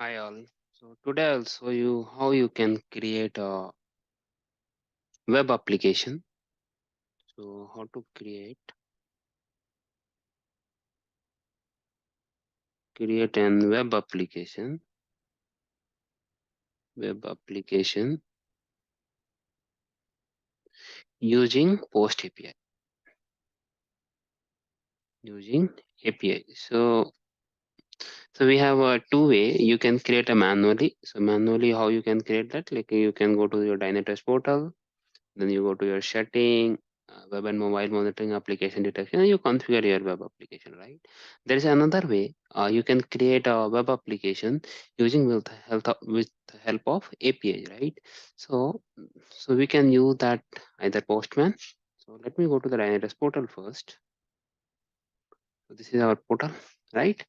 Hi all. So today I'll show you how you can create a web application. So how to create create an web application web application using post API using API. So so we have a two way you can create a manually. So manually how you can create that? Like you can go to your Dynatrace portal. Then you go to your setting uh, web and mobile monitoring application detection and you configure your web application right? There is another way. Uh, you can create a web application using with the help of, with help of api right? So so we can use that either postman. So let me go to the Dynatrace portal first. So this is our portal right